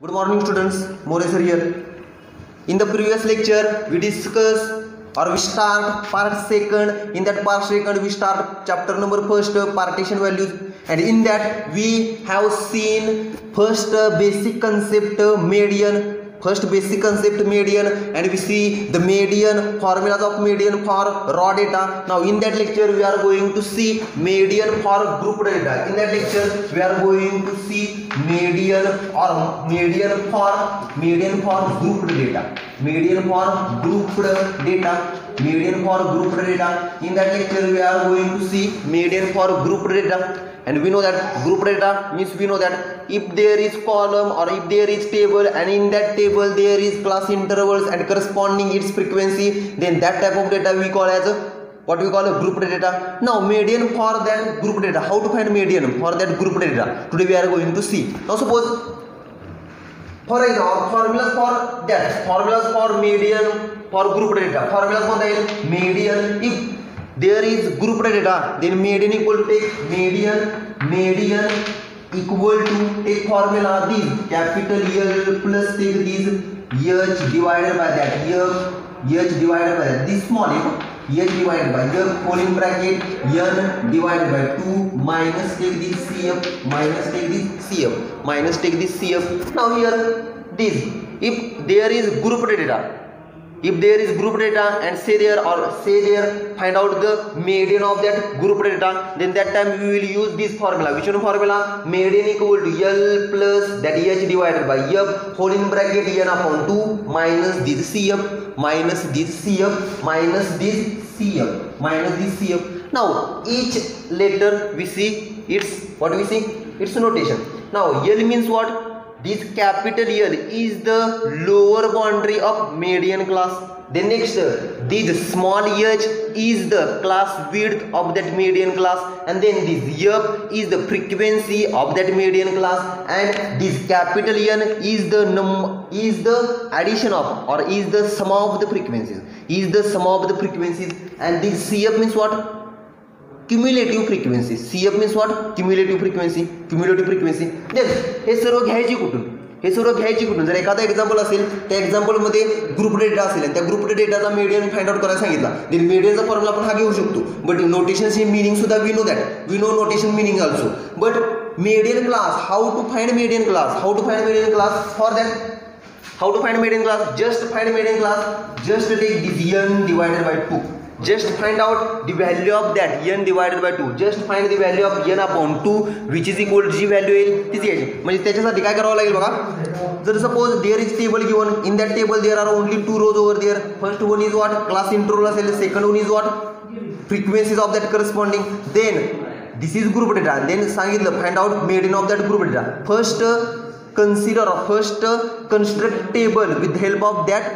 Good morning students, Moresar here. In the previous lecture, we discuss or we start part second. In that part second, we start chapter number first, partition values. And in that, we have seen first basic concept, median, First basic concept, median, and we see the median, formulas of median for raw data. Now in that lecture we are going to see median for group data. In that lecture we are going to see median for grouped data. Median for grouped data. Median for grouped data. In that lecture we are going to see median for grouped data and we know that group data means we know that if there is column or if there is table and in that table there is class intervals and corresponding its frequency then that type of data we call as a what we call a group data now median for that group data how to find median for that group data today we are going to see now suppose for example formulas for that formulas for median for group data formulas for the median if there is grouped data then median equal to take median median equal to take formula this capital L plus take this H divided by that H H divided by that this small m H divided by H whole bracket N divided by 2 minus take this CF minus take this CF minus take this CF now here this if there is grouped data if there is group data and say there or say there find out the median of that group data then that time we will use this formula which one formula median equal to l plus that h divided by f whole in bracket n upon 2 minus this cf minus this cf minus this cf minus this cf now each letter we see it's what we see it's notation now l means what this capital L is the lower boundary of median class then next this small h is the class width of that median class and then this yup is the frequency of that median class and this capital N is the num is the addition of or is the sum of the frequencies is the sum of the frequencies and this cf means what cumulative frequency C F means what cumulative frequency cumulative frequency हे सर्व घ्यायची कुठून हे सर्व घ्यायची कुठून जर एखादा example असेल त्या एक्झाम्पलमध्ये ग्रुप डेटा असेल त्या ग्रुप डेटाचा मीडियन फाइंड आउट करायला सांगितला देन मीडियनचा फॉर्म्युला आपण हा घेऊ शकतो बट नोटेशन्स हे मिनिंग सुद्धा we that we know notation meaning also but median class how to find median class how to find median class for that how to find median class just find median class just take division divided by two just find out the of of that n divided two just just find the value of n upon 2 which is equal जी value येईल तीच यायची म्हणजे त्याच्यासाठी काय करावं लागेल बघा जर suppose there is table given in that table there are only two rows over there first one is what class interval असेल second one is what frequencies of that corresponding then this is group data then सांगितलं find out in of that group data first consider first construct table with help of that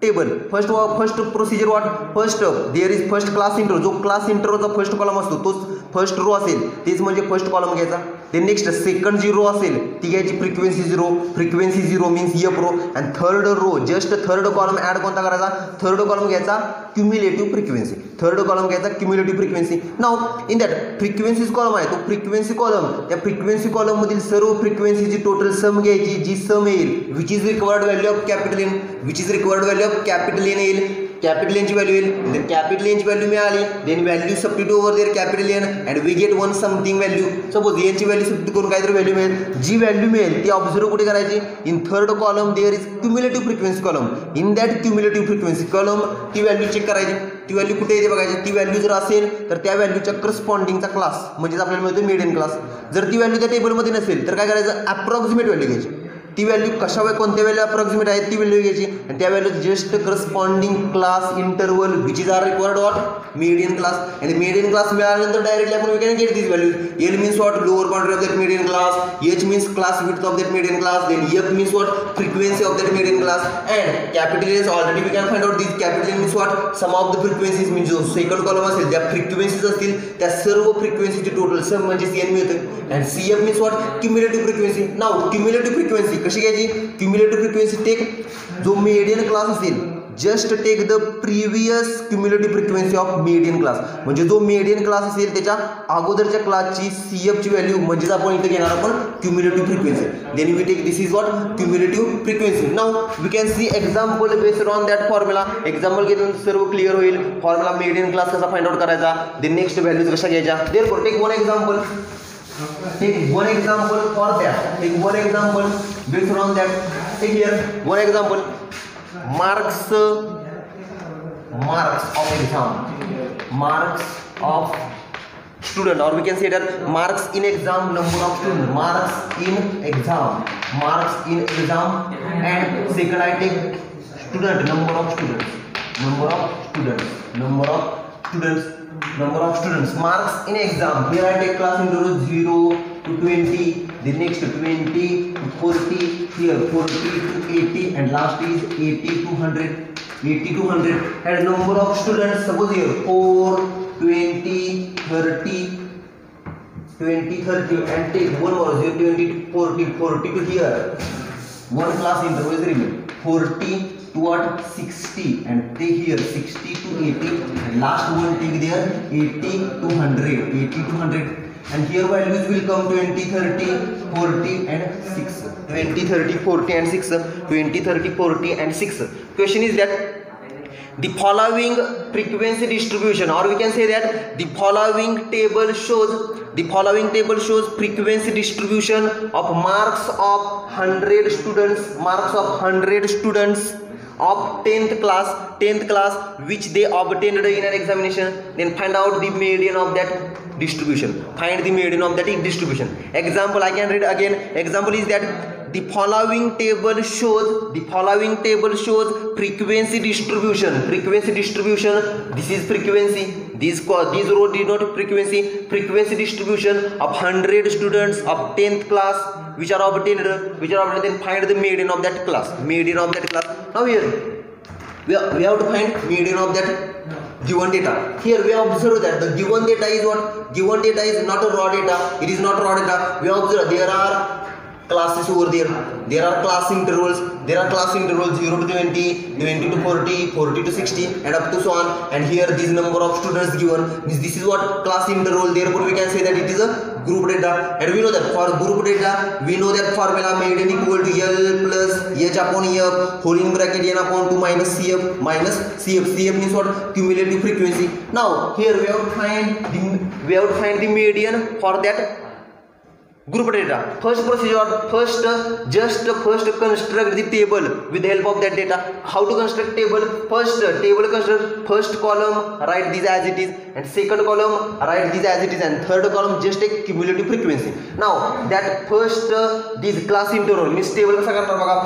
table first वा first procedure what first there is first class inter जो class इंटरचा first column असतो तोच first row असेल तेच म्हणजे first column घ्यायचा ते नेक्स्ट सेकंड जी रो असेल ती घ्यायची frequency zero frequency zero means F row and third row just third column add कोणता करायचा थर्ड कॉलम घ्यायचा क्युम्युलेटिव्ह फ्रिक्वेन्सी थर्ड कॉलम घ्यायचा cumulative frequency now in that frequencies column आहे तो फ्रिक्वेन्सी कॉलम त्या फ्रिक्वेन्सी कॉलममधील सर्व फ्रिक्वेन्सीची टोटल सम घ्यायची जी सम येईल which is required value of capital N which is required value of capital N येईल capital यांची व्हॅल्यू येईल तर कॅपिटल यांची व्हॅल्यू मिळाली then value substitute over there capital N and we get one something value suppose यांची value substitute करून काहीतरी value मिळेल जी व्हॅल्यू मिळेल ती ऑब्झर्व कुठे करायची in third column there is cumulative frequency column in that cumulative frequency column ती value check करायची ती व्हॅल्यू कुठे येते बघायची ती व्हॅल्यू जर असेल तर त्या व्हॅल्यूच्या करस्पॉन्डिंगचा क्लास म्हणजेच आपल्याला मिळतो मिडियन क्लास जर ती व्हॅल्यू त्या टेबलमध्ये नसेल तर काय करायचं अप्रॉक्सिमेट व्हॅल्यू घ्यायची ती वैल्यू कशा को व्हॅल्यू अप्रॉक्सिमेट आहे ती व्हॅल्यू घ्यायची आणि just corresponding class interval which is our required ought median class and median class मिला डायरेक्टली आपण we can get this values L means what lower boundary of that median class H means class width of that median class then F means what frequency of that median class and capital is already we can find out this capital means what sum of the frequencies means जो second column असेल ज्या frequencies असतील सर्व frequency total sum म्हणजे C N मिळतं and C F means what cumulative frequency now cumulative frequency कशी घ्यायची cumulative frequency take जो मेडियन क्लास असेल just take the previous cumulative frequency of median class म्हणजे जो मेडियन क्लास असेल त्याच्या अगोदरच्या क्लासची सी एफची व्हॅल्यू म्हणजेच आपण इथे घेणार आपण cumulative frequency then we take this is what cumulative frequency now we can see example based on that formula example घेऊन सर्व क्लिअर होईल फॉर्म्युला मेडियन क्लास कसा फाइंड आउट करायचा देन नेक्स्ट व्हॅल्यूज कशा घ्यायच्या then take one example take one example for that take one example based on that take here one example marks marks of exam marks of student or we can say that marks in exam number of student marks in exam marks in exam and second i take student number of students number of students number of students number of students marks in exam here i take class in zero to 20 the next 20 to 40 here 40 to 80 and last is 80 to 100 80 to 100 and number of students suppose here 4 20 30 20 30 and take one more 0 20 to 40 40 to here one class interval is remaining 40 toward 60 and take here 60 to 80 and last one take there 80 to 100 80 to 100 and here values will come 20 30 40 and 6 20 30 40 and 6 20 30 40 and 6 question is that the following frequency distribution or we can say that the following table shows the following table shows frequency distribution of marks of 100 students marks of 100 students of 10th class 10th class which they obtained in an examination then find out the median of that distribution find the median of that distribution example i can read again example is that the following table shows the following table shows frequency distribution frequency distribution this is frequency these these row denote frequency frequency distribution of 100 students of 10th class which are obtained which are obtained then find the median of that class median of that class now here we, we have to find median of that given data. Here we observe that the given data is what? Given data is not a raw data. It is not raw data. We observe there are classes over there. There are class intervals. There are class intervals 0 to 20, 20 to 40, 40 to 60 and up to so on. And here this number of students given means this is what class interval. Therefore we can say that it is a group data. And we know that for group data, we know that formula made n equal to L plus H upon F whole in bracket n upon 2 minus Cf minus Cf. Cf means what? Cumulative frequency. Now here we have to find the, we have to find the median for that group data first procedure first just first construct the table with the help of that data how to construct table first table construct first column write these as it is and second column write these as it is and third column just take cumulative frequency now that first this class interval means table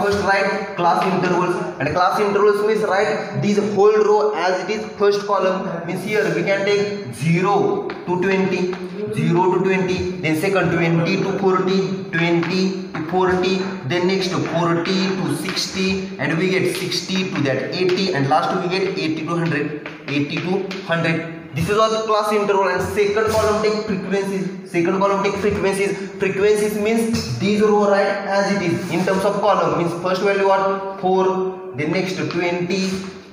first write class intervals and class intervals means write this whole row as it is first column means here we can take 0 to 20 0 to 20 then second 20 to 40 20 to 40 then next to 40 to 60 and we get 60 to that 80 and last we get 80 to 100 80 to 100 this is all class interval and second column take frequencies second column take frequencies frequencies means these row right as it is in terms of column means first value what 4 then next 20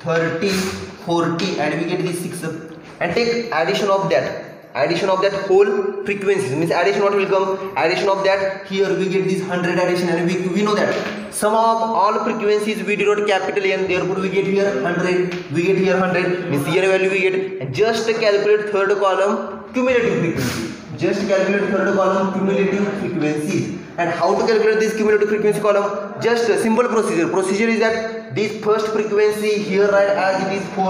30 40 and we get this 6 and take addition of that addition of that whole frequencies means addition what will come addition of that here we get this 100 addition and we, we know that sum of all frequencies we denote capital n therefore we get here 100 we get here 100 means here value we get just calculate third column cumulative frequency just calculate third column cumulative frequencies and how to calculate this cumulative frequency column just a simple procedure procedure is that this first frequency here write as it is for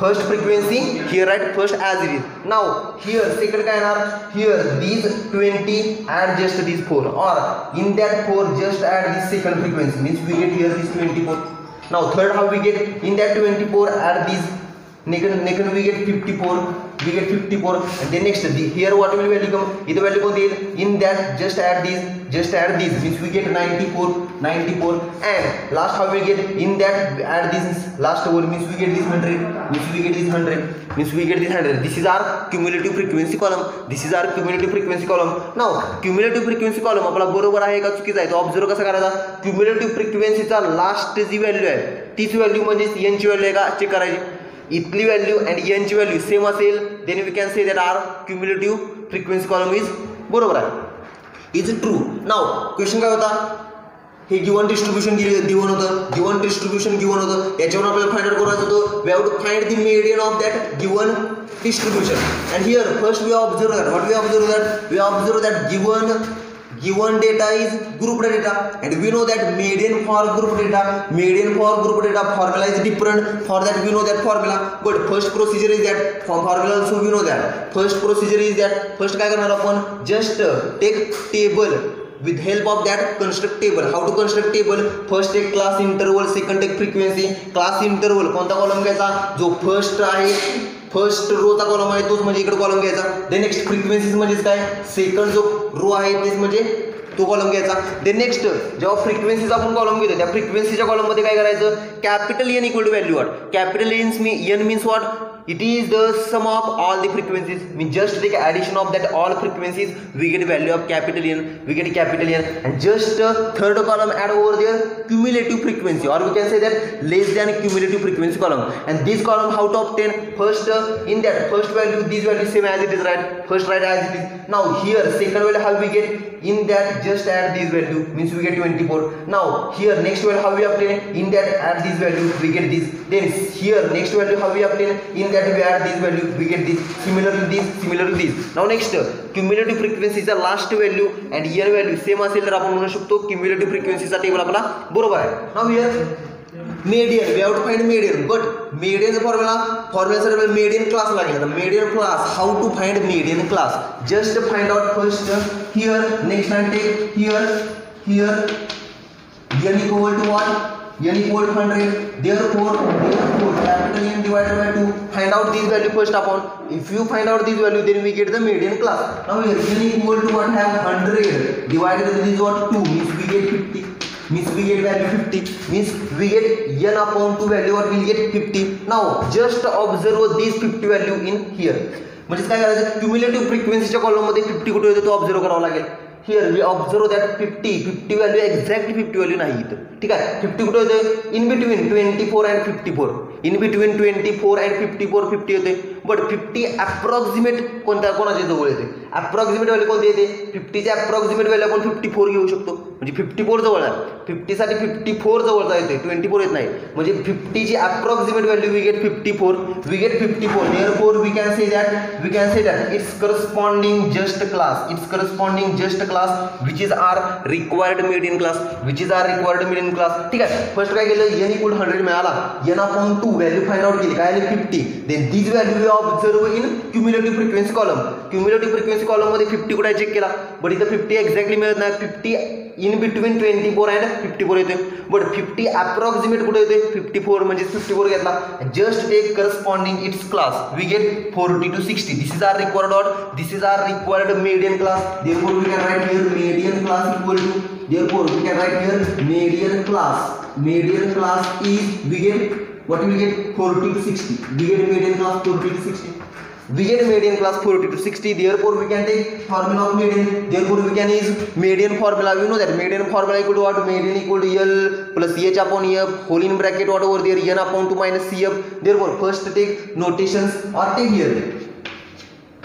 first frequency here write first as it is now here second काय येणार here these 20 add just this 4 or in that 4 just add this second frequency means we get here this 24 now third how we get in that 24 add this next we get 54 we get 54 and then next the, here what will value come इधर value को देल in that just add this just add this means we get 94 94 and last how we get in that add this last over means we get this 100 means we get this 100 means we get this 100 this is our cumulative frequency column this is our cumulative frequency column now cumulative frequency column barobar ahe ka का चुकीचा to observe kasa कसा cumulative frequency cha last ji value आहे तीच value म्हणजेच एनची value आहे का check करायची इथली व्हॅल्यू अँड यांची व्हॅल्यू सेम असेल then we can say that our cumulative frequency column is बरोबर आहे इज ट्रू नाव क्वेश्चन काय होता हे गिवन डिस्ट्रीब्युशन गिवन होतं गिवन डिस्ट्रीब्यूशन गिवन होतं याच्यावर आपल्याला फाइंड आउट करायचं होतं we have to find the median of that given distribution and here first we observe that what we observe that we observe that given given data is group data and we know that median for group data median for group data formula is different for that we know that formula but first procedure is that from formula also we know that first procedure is that first काय करणार apan just take table with help of that construct table how to construct table first take class interval second take frequency class interval कोणता column kaisa jo first hai first row चा column आहे तोच म्हणजे इकडे column घ्यायचा the next frequency म्हणजेच काय second जो रो आहे तेच म्हणजे तो कॉलम घ्यायचा दे नेक्स्ट जेव्हा फ्रिक्वेन्सीचा आपण कॉलम घेतो त्या फ्रिक्वेन्सीच्या कॉलममध्ये काय करायचं capital N equal to value what capital N's me N means what it is the sum of all the frequencies we just take addition of that all frequencies we get value of capital N we get capital N and just uh, third column add over there cumulative frequency or we can say that less than cumulative frequency column and this column how to obtain first uh, in that first value this value same as it is right first right as it is now here second value how we get in that just add this value means we get 24 now here next value how we obtain in that add this value we get this then here next value how we obtain in get we add this value we get this similar to this similar to this now next cumulative फ्रिक्वेन्सीचा last value and here value same असेल तर आपण म्हणू शकतो cumulative फ्रिक्वेन्सीचा table आपला बरोबर आहे now here median we have to find median but median formula formula median class लागेल तर median class how to find median class just find out first here next and take here here equal to one n equal 100 therefore therefore capital n divided by 2 find out this value first upon if you find out this value then we get the median class now here n equal to what have 100 divided with this what 2 means we get 50 means we get value 50 means we get n upon 2 value or we'll get 50 now just observe this 50 value in here म्हणजेच काय करायचं cumulative फ्रिक्वेन्सीच्या कॉलममध्ये fifty कुठे येतो तो observe करावा लागेल here we observe that fifty fifty value exactly fifty value नाही इथं ठीक आहे फिफ्टी कुठे होते in between twenty four and fifty four in between twenty four and fifty four fifty होते बट फिफ्टी अप्रॉक्सिमेट कोणत्या कोणाच्या जवळ येते अप्रॉक्सिमेट व्हॅल्यू कोणती येते फिफ्टीच्या अप्रॉक्सिमेट व्हॅल्यू आपण फिफ्टी फोर घेऊ शकतो म्हणजे फिफ्टी फोर जवळ आहे फिफ्टीसाठी फिफ्टी फोर जवळचा येते ट्वेंटी फोर येत नाही म्हणजे फिफ्टीची approximate value we get fifty four we get fifty four near four we can say that we can say that it's corresponding just class it's corresponding just class which is our required median class which is our required median class ठीक आहे first काय केलं N equal hundred मिळाला N upon two value find out केली काय fifty then these value observe in cumulative frequency column cumulative frequency column may fifty कुठे check किया but इतना फिफ्टी एक्जैक्टली मिळत नहीं fifty in between twenty four and fifty four ये but fifty approximate कुठे येते फिफ्टी फोर मे fifty four घर just take corresponding it's class we get forty two sixty this is our required ought this is our required median class therefore we can write here median class equal to therefore we can write here median class median class is we get what you will get 40 to 60 we get median class 40 to 60 we get median class 40 to 60 therefore we can take formula of median therefore we can use median formula you know that median formula equal to what median equal to l plus h upon f whole in bracket what over there n upon 2 minus cf therefore first take notations or take here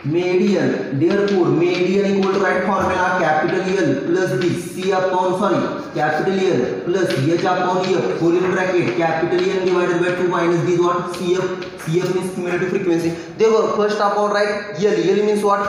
median therefore median equal to right formula capital l plus b c upon sorry capital l plus h upon f full in bracket capital n divided by 2 minus this what cf cf means cumulative frequency therefore first upon right l l means what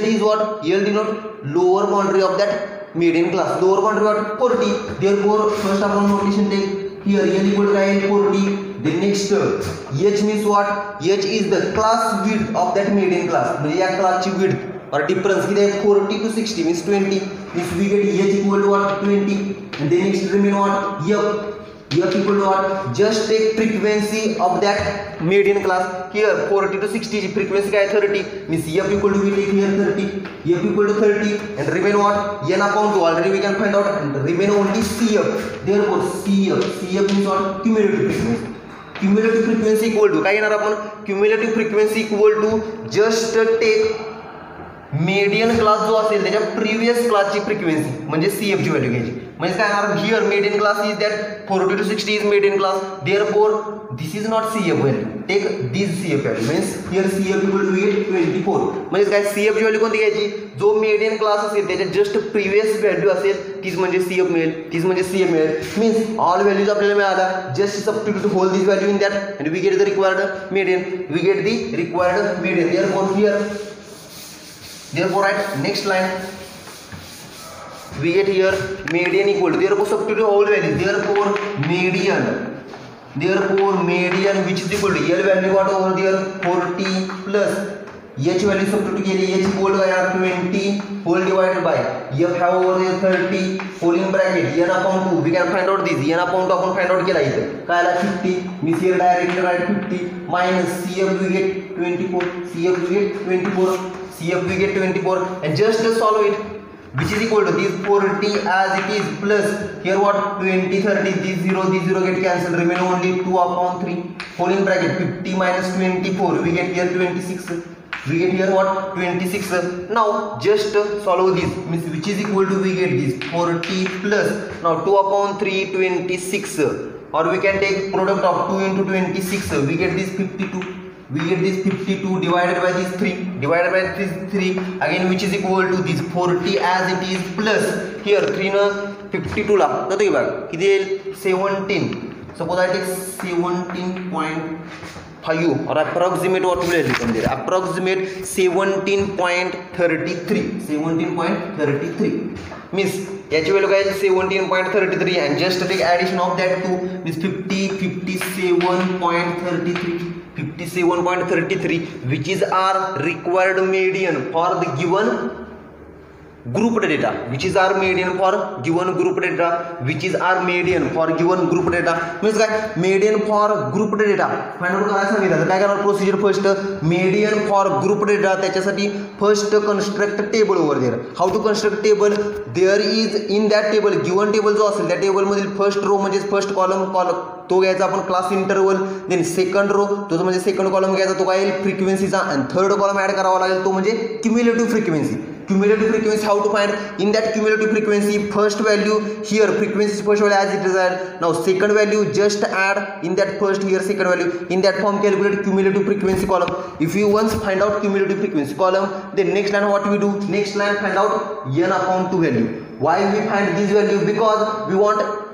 l is what l denote lower boundary of that median class lower boundary what 40 therefore first upon notation take Here n equal to n for d. The next h means what? h is the class width of that median class. the या class width or difference किती आहे 40 to 60 means 20. if we get h equal to what? 20. And the next remain what? f here people do what just take frequency of that median class here 40 to 60 frequency ka hai 30 means f equal to we take here 30 f equal to 30 and remain what n upon 2 already we can find out and remain only cf therefore cf cf means what cumulative frequency cumulative frequency equal to काय येणार आपण cumulative frequency equal to just take median class जो असेल त्याच्या previous क्लासची frequency म्हणजे C F value value म्हणजे काय median class is that forty two sixty is median class therefore this is not C F value take this C F value mean here C F equal to at twenty four म्हणजे C F value value को जो median class just previous value असेल तीच C F मेल तीच C F मेल means all values अपने मिळाल्या just substitute whole this value in that and we get the required median we get the required median therefore here therefore write next line we get here median equal to therefore substitute all value therefore median therefore median which is equal to l value what over there 40 plus H value substitute केली H बोल्ड येणार 20 whole divided by F have over a 30 whole in bracket N upon 2 we can find out this N upon 2 आपण find out केला इथे काय आला 50 मी C direct write 50 minus C we get 24 C F we get 24 C F we get 24 and just solve it which is equal to this 40 as it is plus here what 20 30 this 0 this 0 get cancelled remain only 2 upon 3 whole in bracket 50 minus 24 we get here 26 we get here what 26 now just solve this means which is equal to we get this 40 plus now 2 upon 3 26 or we can take product of 2 into 26 we get this 52 we get this 52 divided by this 3 divided by this 3 again which is equal to this 40 as it is plus here 3 न 52 la 17 suppose I take 17.5 or approximate what will I written there approximate 17.33 17.33 means याची व्हॅल्यू काय seventeen point thirty three and just take addition of that two means fifty fifty seven point thirty three fifty seven point thirty three which is our required median for the given group data which is our median for given group data which is our median for given group data means काय median for group data find out करायला सांगितलं काय करणार procedure first median for group data त्याच्यासाठी first construct table over there how to construct table there is in that table given table जो असेल त्या टेबलमधील फर्स्ट रो म्हणजे फर्स्ट कॉलम कॉलम तो घ्यायचा आपण class interval then second row तो म्हणजे सेकंड कॉलम घ्यायचा तो काय येईल फ्रिक्वेन्सीचा आणि थर्ड कॉलम ॲड करावा लागेल तो म्हणजे cumulative frequency cumulative frequency how to find in that cumulative frequency first value here frequency first value as it is desired now second value just add in that first here second value in that form calculate cumulative frequency column if you once find out cumulative frequency column then next line what we do next line find out n upon 2 value why we find this value because we want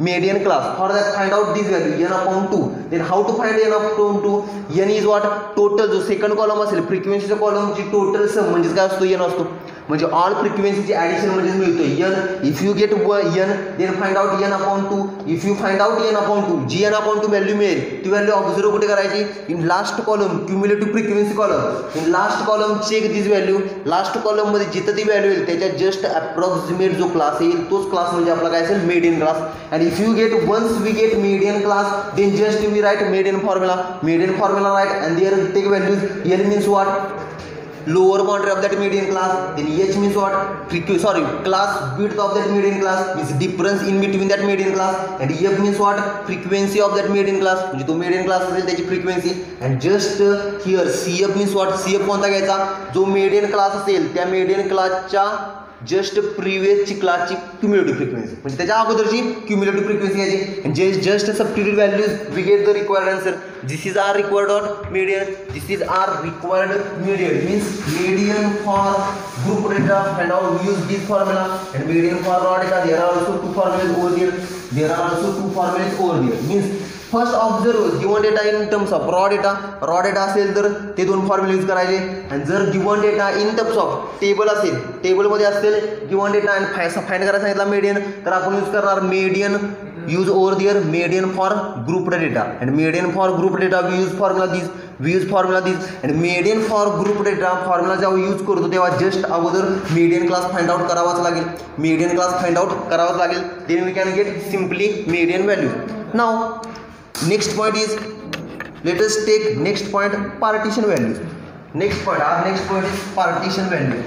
median class. For that, find out this value n upon 2. Then how to find n upon 2? n is what? Total second column frequency असेल column total sum which is काय असतो n म्हणजे all फ्रिक्वेन्सीचे addition म्हणजे मिळतो N if you get व n then find out n account two if you find out an account two G N account to value मिळेल ती value observe कुठे करायची in last column cumulative frequency column in last column check this value last कॉलममध्ये जिथं ती व्हॅल्यू येईल त्याच्या जस्ट अप्रॉक्सिमेट जो क्लास येईल तोच क्लास म्हणजे आपला काय असेल median class and if you get once we get median class then just we write median formula median formula write and there take values L means what lower boundary of that median class then h means what frequency sorry class width of that median class means difference in between that median class and f means what frequency of that median class म्हणजे तो median class असेल त्याची frequency and just here cf means what cf कोणता घ्यायचा जो median class असेल त्या median class classच्या जस्ट प्रिव्हियसची क्लासची क्युम्युलेटिव्ह फ्रिक्वेन्सी म्हणजे त्याच्या अगोदरची फ्रिक्वेन्सी याची जे just substitute values we get the required answer this is our required ought median this is our required median means median for group data and out use this formula and median for raw data there are also two formulae over there there are also two formulae over there means first जर given data in terms of raw data raw data असेल तर ते दोन formula use करायचे आणि जर given data in terms of table असेल टेबलमध्ये असेल गिवन डेटा आणि फाय फाईन करायला सांगितला मेडियन तर आपण यूज करणार median use over there median for group data and median for group data we use formula this we use formula this and median for group data formula जेव्हा use करतो तेव्हा just अगोदर median class find out करावाच लागेल median class find out करावाच लागेल then we can get simply median value now next point is let us take next point partition value next point are next point is partition value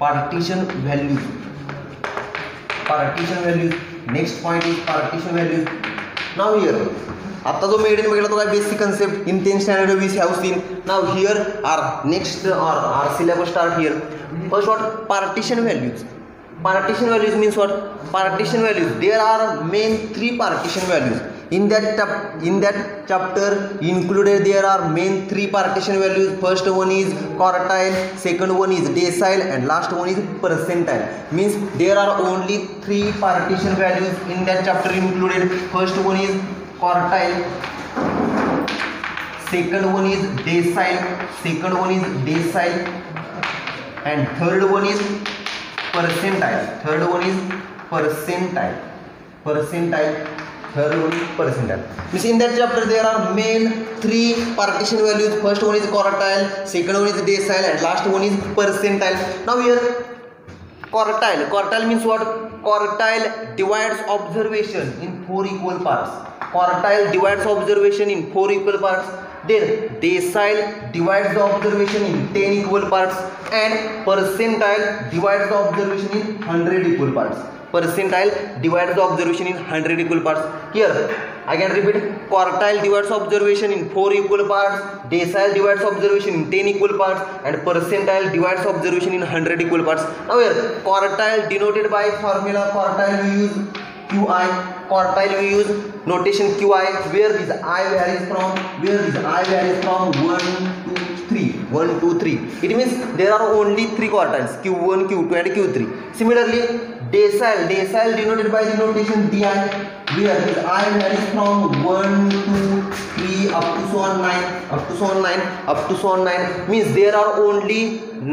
partition value partition value next point is partition value now here आता जो median बघितला तो काय basic concept in ten standard वीस have seen now here are next are are syllabus start here first what partition values partition values means what partition values there are main three partition values in that in that chapter included there are main three partition values first one is quartile second one is decile and last one is percentile means there are only three partition values in that chapter included first one is quartile second one is decile second one is decile and third one is percentile third one is percentile percentile her rule percentile means in that chapter there are main three partition values first one is quartile second one is decile and last one is percentile now here quartile quartile means what quartile divides observation in four equal parts quartile divides observation in four equal parts then decile divides the observation in 10 equal parts and percentile divides the observation in 100 equal parts percentile divides the observation in 100 equal parts here again repeat quartile divides observation in 4 equal parts decile divides observation in 10 equal parts and percentile divides observation in 100 equal parts now here quartile denoted by formula quartile we use qi quartile we use notation qi where this i varies from where this i varies from 1 to 3 1 2 3 it means there are only three quartiles q1 q2 and q3 similarly decile decile denoted by the notation दिया है where his iron varies from 1 to 3 up to so on 9 up to so on 9 up to so on 9 means there are only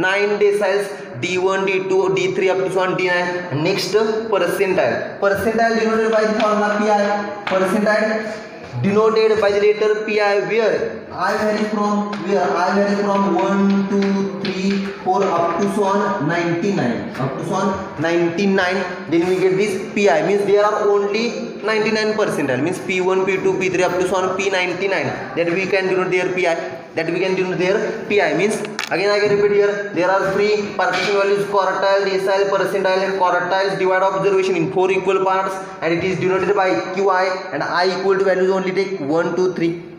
9 deciles d1 d2 d3 up to so on d9 next percentile percentile denoted by the formula pi percentile denoted by the letter pi where I vary from where I vary from one, two, three, four up to so on ninety-nine. Up to so on ninety-nine. Then we get this P I means there are only ninety-nine percentile means P P one, two, P three up to so on P ninety-nine. That we can denote their I. That we can denote their I means again I can repeat here there are three partition values quartile, decile, percentile and quartiles divide observation in four equal parts and it is denoted by Q I and I equal to values only take one, two, three.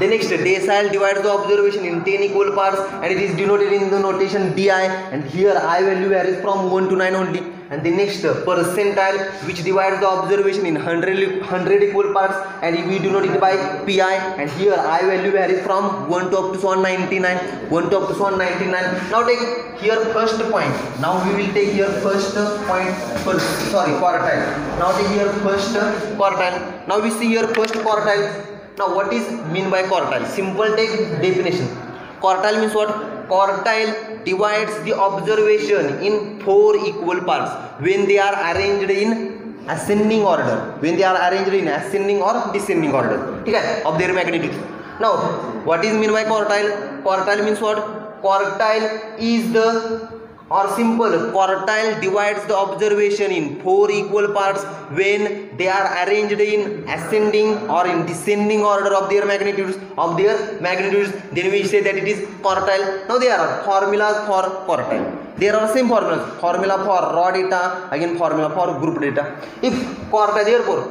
The next decile divides the observation in 10 equal parts and it is denoted in the notation DI and here I value varies from 1 to 9 only and the next percentile which divides the observation in 100, 100 equal parts and we denote it by pi and here i value varies from 1 to up to 199 1 to up to 199 now take here first point now we will take here first point first sorry quartile now take here first quartile now we see here first quartile now what is mean by quartile simple take definition quartile means what quartile divides the observation in four equal parts when they are arranged in ascending order when they are arranged in ascending or descending order ठीक है of their magnitude now what is mean by quartile quartile means what quartile is the or simple quartile divides the observation in four equal parts when they are arranged in ascending or in descending order of their magnitudes of their magnitudes then we say that it is quartile now there are formulas for quartile there are same formulas formula for raw data again formula for group data if quartile therefore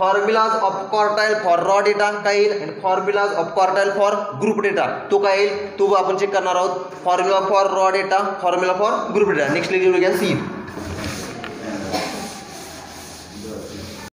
formulas of quartile for raw data काय येईल and formulas of quartile for group data तो काय येईल तो आपण check करणार आहोत formula for raw data formula for group data next lecture see